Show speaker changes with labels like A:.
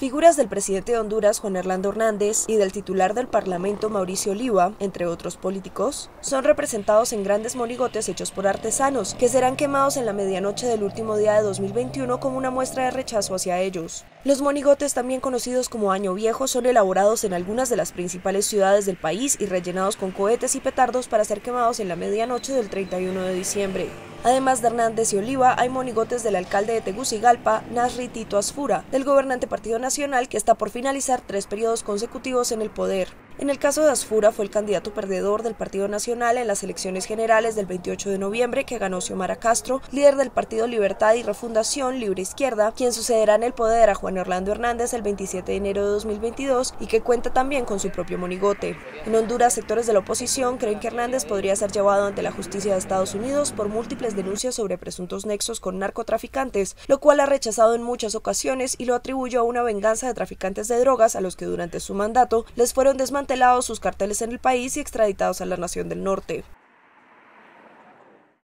A: Figuras del presidente de Honduras, Juan Orlando Hernández, y del titular del Parlamento, Mauricio Oliva, entre otros políticos, son representados en grandes monigotes hechos por artesanos, que serán quemados en la medianoche del último día de 2021 como una muestra de rechazo hacia ellos. Los monigotes, también conocidos como Año Viejo, son elaborados en algunas de las principales ciudades del país y rellenados con cohetes y petardos para ser quemados en la medianoche del 31 de diciembre. Además de Hernández y Oliva, hay monigotes del alcalde de Tegucigalpa, Nasri Tito Asfura, del gobernante Partido Nacional, que está por finalizar tres periodos consecutivos en el poder. En el caso de Asfura fue el candidato perdedor del Partido Nacional en las elecciones generales del 28 de noviembre que ganó Xiomara Castro, líder del Partido Libertad y Refundación Libre Izquierda, quien sucederá en el poder a Juan Orlando Hernández el 27 de enero de 2022 y que cuenta también con su propio monigote. En Honduras, sectores de la oposición creen que Hernández podría ser llevado ante la justicia de Estados Unidos por múltiples denuncias sobre presuntos nexos con narcotraficantes, lo cual ha rechazado en muchas ocasiones y lo atribuyó a una venganza de traficantes de drogas a los que durante su mandato les fueron desmantelados sus carteles en el país y extraditados a la nación del norte.